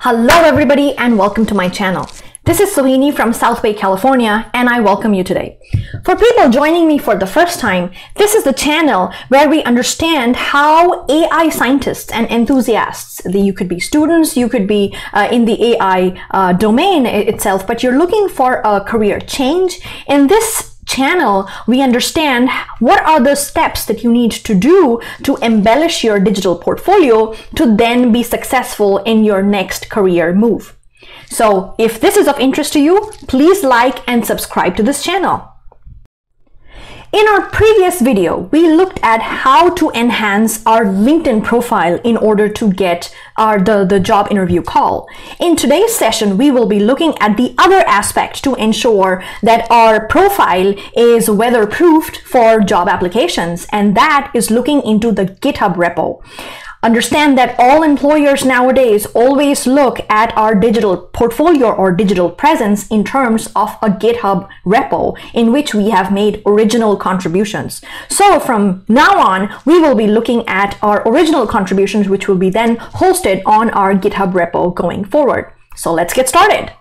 Hello everybody and welcome to my channel. This is Sohini from South Bay, California and I welcome you today. For people joining me for the first time, this is the channel where we understand how AI scientists and enthusiasts, you could be students, you could be uh, in the AI uh, domain itself, but you're looking for a career change. In this channel, we understand what are the steps that you need to do to embellish your digital portfolio to then be successful in your next career move. So if this is of interest to you, please like and subscribe to this channel. In our previous video, we looked at how to enhance our LinkedIn profile in order to get our, the, the job interview call. In today's session, we will be looking at the other aspect to ensure that our profile is weatherproofed for job applications, and that is looking into the GitHub repo. Understand that all employers nowadays always look at our digital portfolio or digital presence in terms of a GitHub repo in which we have made original contributions. So from now on, we will be looking at our original contributions, which will be then hosted on our GitHub repo going forward. So let's get started.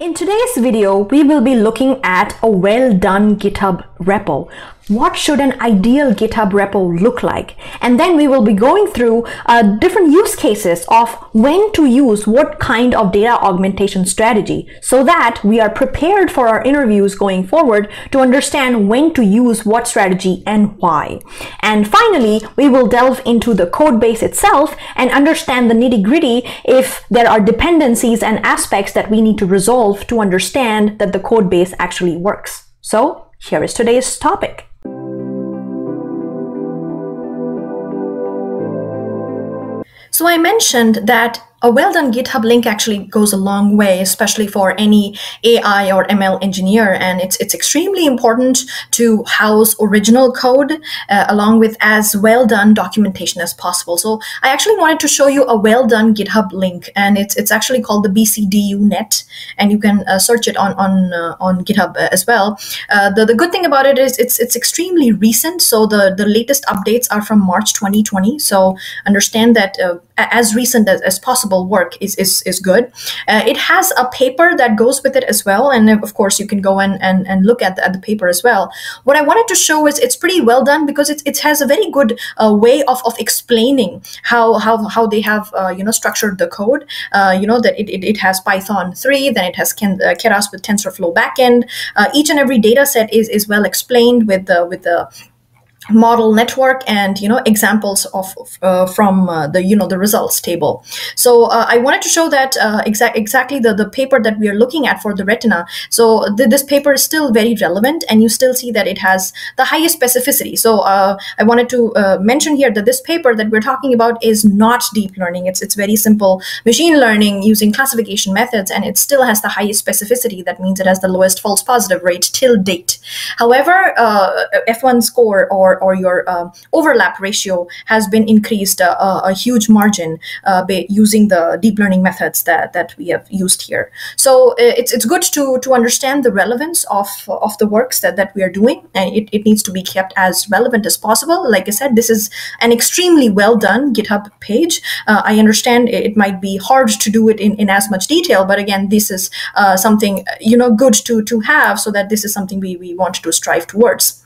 In today's video, we will be looking at a well done GitHub repo what should an ideal GitHub repo look like? And then we will be going through uh, different use cases of when to use what kind of data augmentation strategy so that we are prepared for our interviews going forward to understand when to use what strategy and why. And finally, we will delve into the code base itself and understand the nitty gritty if there are dependencies and aspects that we need to resolve to understand that the code base actually works. So here is today's topic. So I mentioned that a well done GitHub link actually goes a long way, especially for any AI or ML engineer. And it's, it's extremely important to house original code uh, along with as well done documentation as possible. So I actually wanted to show you a well done GitHub link and it's, it's actually called the BCDU net and you can uh, search it on, on, uh, on GitHub uh, as well. Uh, the, the good thing about it is it's, it's extremely recent. So the, the latest updates are from March 2020. So understand that uh, as recent as, as possible work is, is, is good. Uh, it has a paper that goes with it as well. And of course, you can go and, and, and look at the, at the paper as well. What I wanted to show is it's pretty well done because it, it has a very good uh, way of, of explaining how, how, how they have, uh, you know, structured the code. Uh, you know, that it, it, it, has Python 3, then it has uh, Keras with TensorFlow backend. Uh, each and every data set is, is well explained with the, with the model network and you know examples of uh, from uh, the you know the results table. So uh, i wanted to show that uh, exact exactly the the paper that we are looking at for the retina. So th this paper is still very relevant and you still see that it has the highest specificity. So uh, i wanted to uh, mention here that this paper that we're talking about is not deep learning. It's it's very simple machine learning using classification methods and it still has the highest specificity. That means it has the lowest false positive rate till date. However f1 score or or your uh, overlap ratio has been increased a, a huge margin uh, using the deep learning methods that, that we have used here. So uh, it's, it's good to, to understand the relevance of, of the works that, that we are doing, and it, it needs to be kept as relevant as possible. Like I said, this is an extremely well done GitHub page. Uh, I understand it might be hard to do it in, in as much detail, but again, this is uh, something you know good to, to have so that this is something we, we want to strive towards.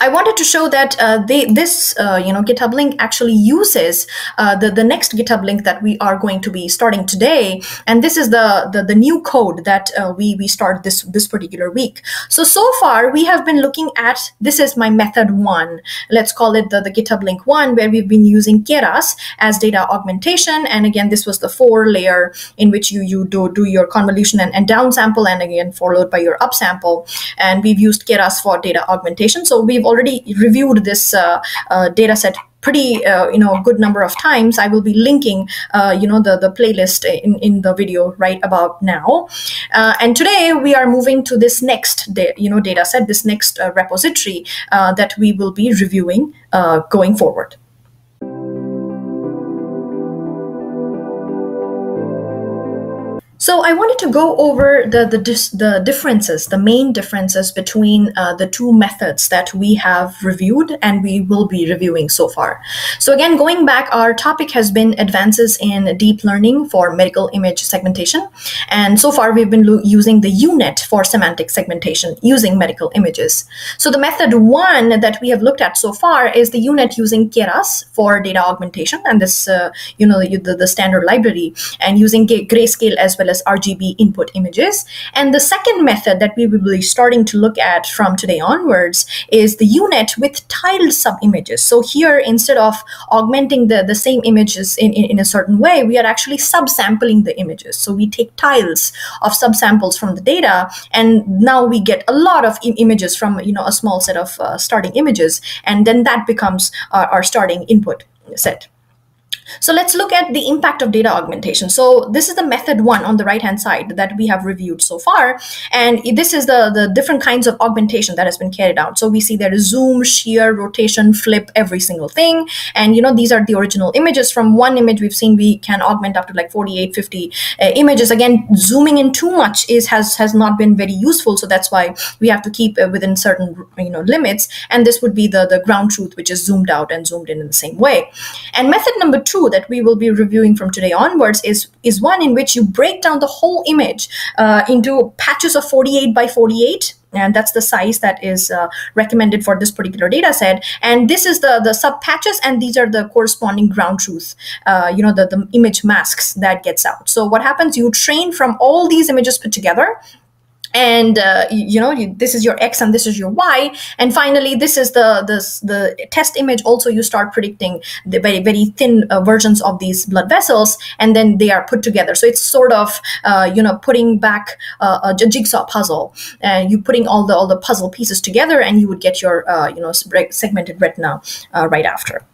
I wanted to show that uh, they, this uh, you know GitHub link actually uses uh, the, the next GitHub link that we are going to be starting today. And this is the, the, the new code that uh, we, we start this, this particular week. So, so far we have been looking at, this is my method one. Let's call it the, the GitHub link one, where we've been using Keras as data augmentation. And again, this was the four layer in which you, you do, do your convolution and, and downsample and again followed by your upsample. And we've used Keras for data augmentation. So we've already reviewed this uh, uh, data set pretty uh, you know good number of times. I will be linking uh, you know the the playlist in in the video right about now. Uh, and today we are moving to this next you know data set this next uh, repository that we will be reviewing going forward So I wanted to go over the the, the differences, the main differences between uh, the two methods that we have reviewed and we will be reviewing so far. So again, going back, our topic has been advances in deep learning for medical image segmentation, and so far we've been using the U-Net for semantic segmentation using medical images. So the method one that we have looked at so far is the U-Net using Keras for data augmentation, and this uh, you know the, the standard library, and using grayscale as well as RGB input images. And the second method that we will be starting to look at from today onwards is the U-Net with tiled sub-images. So here, instead of augmenting the, the same images in, in, in a certain way, we are actually subsampling the images. So we take tiles of subsamples from the data, and now we get a lot of images from you know a small set of uh, starting images, and then that becomes our, our starting input set. So let's look at the impact of data augmentation. So this is the method one on the right hand side that we have reviewed so far. And this is the, the different kinds of augmentation that has been carried out. So we see there is zoom, shear, rotation, flip, every single thing. And you know, these are the original images. From one image we've seen we can augment up to like 48, 50 uh, images. Again, zooming in too much is has, has not been very useful. So that's why we have to keep within certain you know limits. And this would be the, the ground truth, which is zoomed out and zoomed in in the same way. And method number two that we will be reviewing from today onwards is, is one in which you break down the whole image uh, into patches of 48 by 48 and that's the size that is uh, recommended for this particular data set. And this is the the sub patches and these are the corresponding ground truth uh, you know the, the image masks that gets out. So what happens you train from all these images put together and uh, you know you, this is your x and this is your y. And finally this is the the, the test image also you start predicting the very very thin uh, versions of these blood vessels and then they are put together. So it's sort of uh, you know putting back uh, a jigsaw puzzle. And you putting all the all the puzzle pieces together and you would get your uh, you know segmented retina uh, right after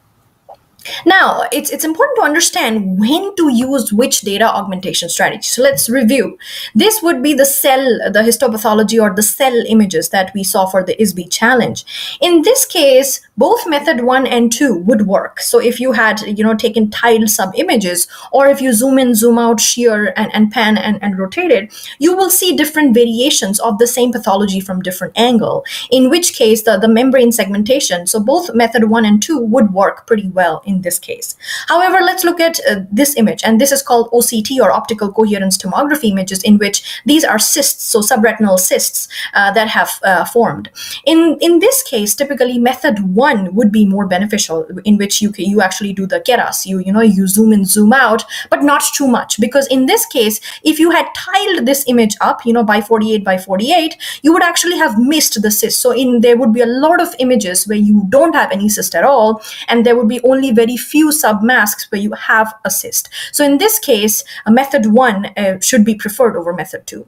now, it's, it's important to understand when to use which data augmentation strategy. So let's review. This would be the cell, the histopathology or the cell images that we saw for the ISB challenge. In this case, both method one and two would work. So if you had, you know, taken tiled sub images, or if you zoom in, zoom out, shear and, and pan and, and rotate it, you will see different variations of the same pathology from different angle, in which case the, the membrane segmentation, so both method one and two would work pretty well in this case. However, let's look at uh, this image, and this is called OCT or optical coherence tomography images in which these are cysts, so subretinal cysts uh, that have uh, formed. In, in this case, typically method one one would be more beneficial in which you you actually do the keras. You you know you zoom in zoom out but not too much. Because in this case if you had tiled this image up you know by 48 by 48 you would actually have missed the cyst. So in there would be a lot of images where you don't have any cyst at all and there would be only very few submasks where you have a cyst. So in this case a method one uh, should be preferred over method two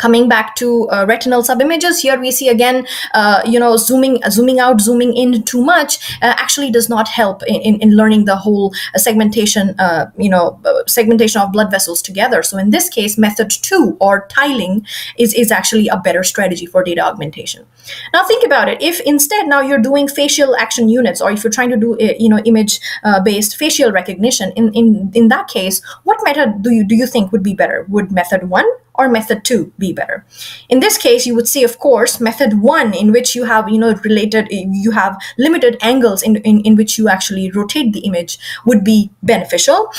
coming back to uh, retinal subimages here we see again uh, you know zooming zooming out zooming in too much uh, actually does not help in, in, learning the whole uh, segmentation uh, you know uh, segmentation of blood vessels together. So in this case method two or tiling is is actually a better strategy for data augmentation. Now think about it. If instead now you're doing facial action units or if you're trying to do you know image based facial recognition in in in that case what method do you do you think would be better? Would method one or method two be better? In this case, you would see, of course, method one in which you have, you know, related, you have limited angles in, in, in which you actually rotate the image would be beneficial.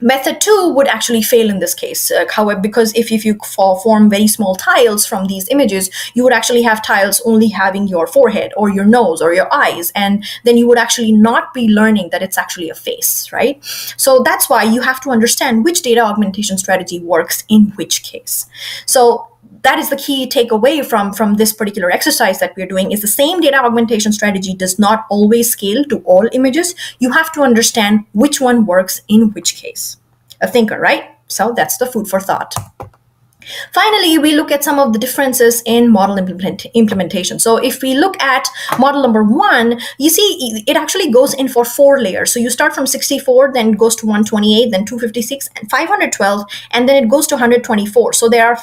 Method two would actually fail in this case. Uh, however, because if, if you form very small tiles from these images, you would actually have tiles only having your forehead or your nose or your eyes. And then you would actually not be learning that it's actually a face, right? So that's why you have to understand which data augmentation strategy works in which case. So that is the key takeaway from from this particular exercise that we're doing is the same data augmentation strategy does not always scale to all images you have to understand which one works in which case a thinker right so that's the food for thought Finally, we look at some of the differences in model implement implementation. So if we look at model number one, you see it actually goes in for four layers. So you start from 64, then it goes to 128, then 256, and 512, and then it goes to 124. So there are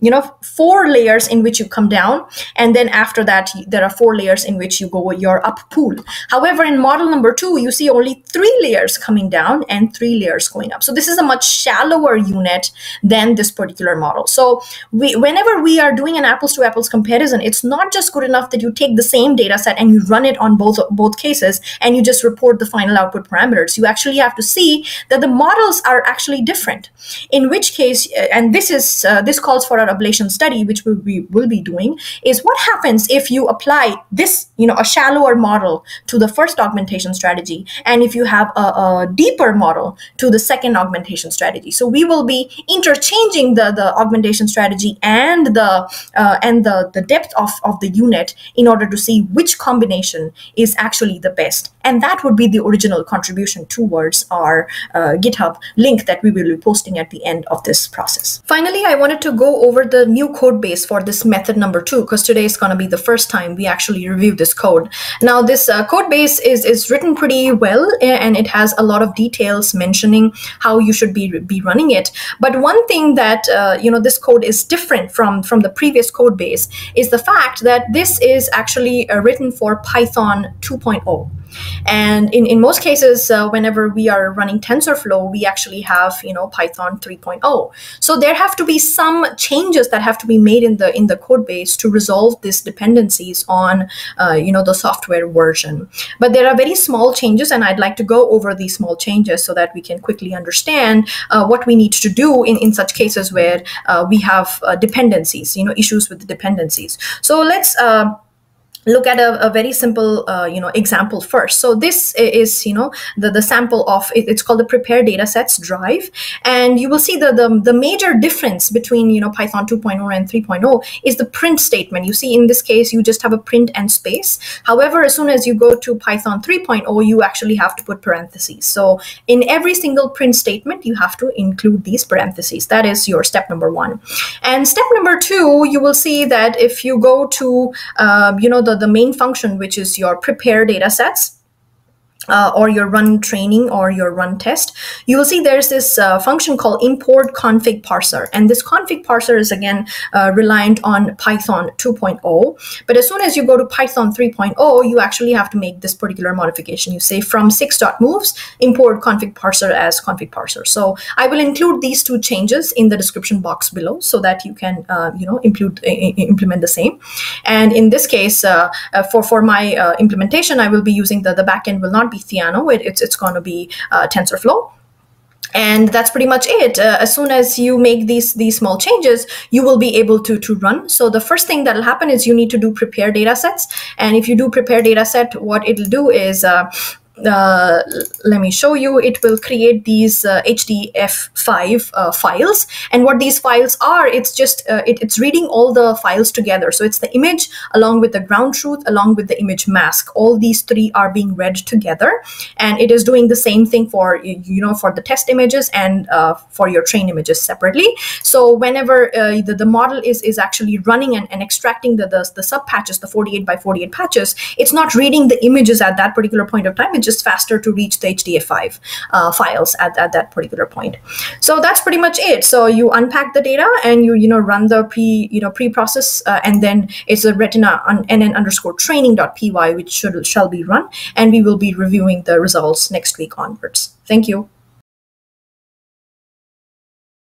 you know four layers in which you come down and then after that there are four layers in which you go your up pool however in model number two you see only three layers coming down and three layers going up. So this is a much shallower U-Net than this particular model. So we whenever we are doing an apples to apples comparison it's not just good enough that you take the same data set and you run it on both both cases and you just report the final output parameters. You actually have to see that the models are actually different. In which case uh, and this is uh, this calls for our ablation study which we, we will be doing is what happens if you apply this you know a shallower model to the first augmentation strategy and if you have a, a deeper model to the second augmentation strategy. So we will be interchanging the the augmentation strategy and the uh, and the the depth of of the U-Net in order to see which combination is actually the best. And that would be the original contribution towards our uh, github link that we will be posting at the end of this process. Finally i wanted to go over the new code base for this method number two because today is going to be the first time we actually review this code. Now this uh, code base is is written pretty well and it has a lot of details mentioning how you should be be running it. But one thing that uh, you know this code is different from from the previous code base is the fact that this is actually uh, written for python 2.0 and in, in most cases, uh, whenever we are running TensorFlow, we actually have, you know, Python 3.0. So there have to be some changes that have to be made in the in the code base to resolve these dependencies on, uh, you know, the software version. But there are very small changes, and I'd like to go over these small changes so that we can quickly understand uh, what we need to do in, in such cases where uh, we have uh, dependencies, you know, issues with the dependencies. So let's uh, look at a, a very simple uh, you know example first. So this is you know the, the sample of it's called the prepare data sets drive. And you will see the, the the major difference between you know python 2.0 and 3.0 is the print statement. You see in this case you just have a print and space. However as soon as you go to python 3.0 you actually have to put parentheses. So in every single print statement you have to include these parentheses. That is your step number one. And step number two you will see that if you go to uh, you know the the main function, which is your prepare data sets, uh, or your run training or your run test, you will see there's this uh, function called import config parser. And this config parser is again uh, reliant on Python 2.0. But as soon as you go to Python 3.0, you actually have to make this particular modification. You say from six.moves, import config parser as config parser. So I will include these two changes in the description box below so that you can, uh, you know, implement, implement the same. And in this case, uh, uh, for, for my implementation, I will be using the, the backend will not be Theano. It, it's it's going to be uh, TensorFlow. And that's pretty much it. Uh, as soon as you make these these small changes you will be able to to run. So the first thing that'll happen is you need to do prepare data sets. And if you do prepare data set what it'll do is uh, uh, let me show you. It will create these uh, hdf5 uh, files. And what these files are it's just uh, it, it's reading all the files together. So it's the image along with the ground truth along with the image mask. All these three are being read together. And it is doing the same thing for you know for the test images and uh, for your train images separately. So whenever the, the model is is actually running and, and extracting the, the the sub patches the 48 by 48 patches it's not reading the images at that particular point of time. It's just faster to reach the HDF5 uh, files at, at that particular point. So that's pretty much it. So you unpack the data and you you know run the pre you know pre-process uh, and then it's a retina on nn underscore training.py which should shall be run and we will be reviewing the results next week onwards. Thank you.